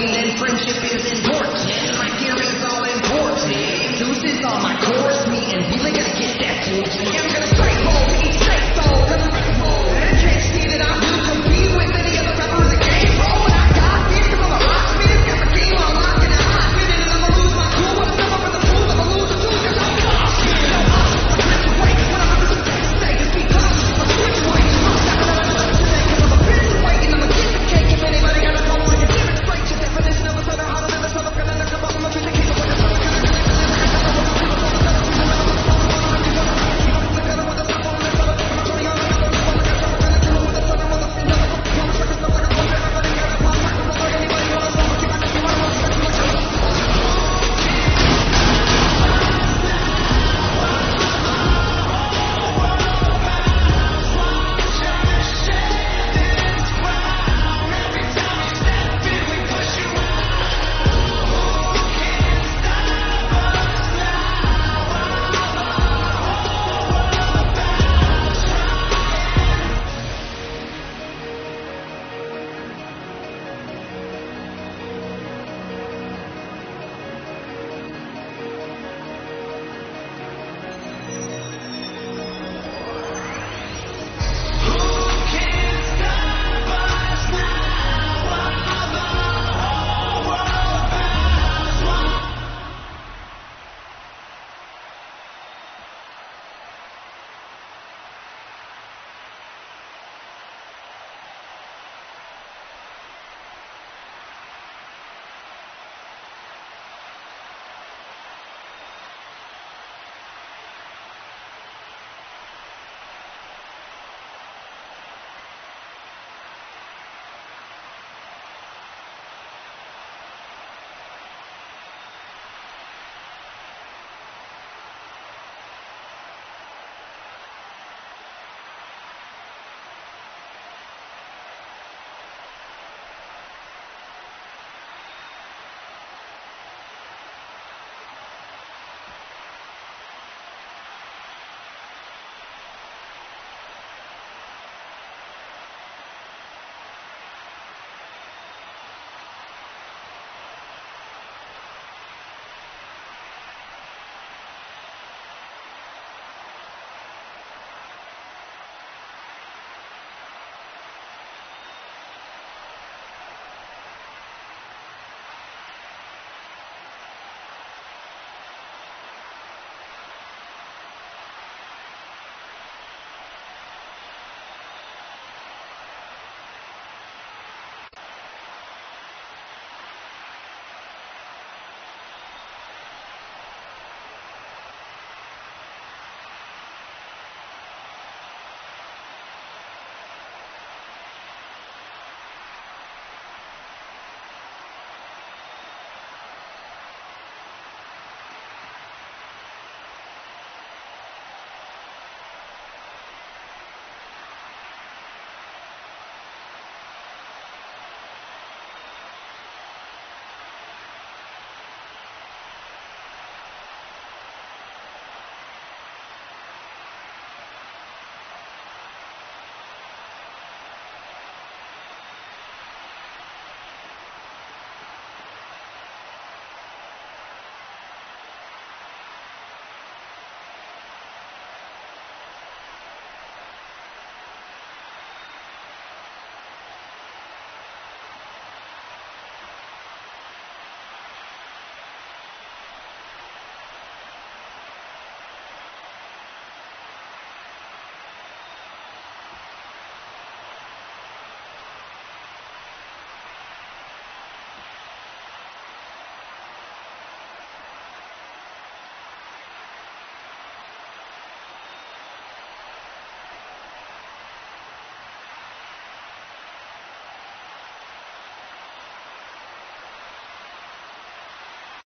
Then friendship is important. My gear is all important. Deuces on my